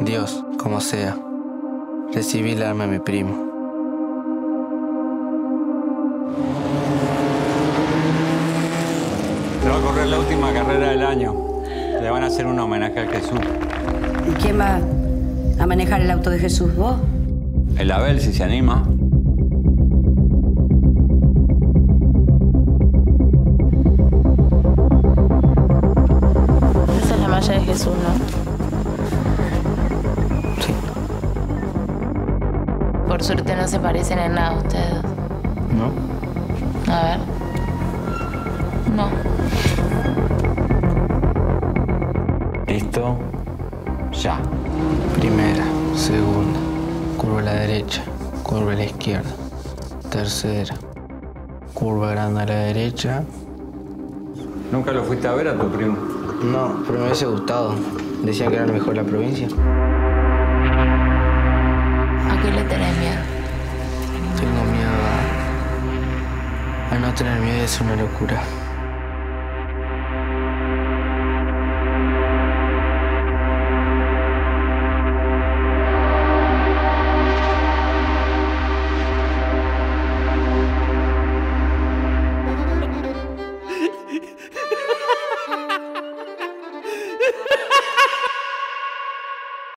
Dios, como sea, recibí el alma de mi primo. Se va a correr la última carrera del año. Le van a hacer un homenaje a Jesús. ¿Y quién va a manejar el auto de Jesús? ¿Vos? El Abel, si se anima. Esa es la malla de Jesús, ¿no? Suerte no se parecen en nada ustedes. ¿No? A ver. No. Listo. Ya. Primera, segunda, curva a la derecha, curva a la izquierda. Tercera, curva grande a la derecha. ¿Nunca lo fuiste a ver a tu primo? No, pero me hubiese gustado. Decían que era el mejor de la provincia. No tener miedo, es una locura.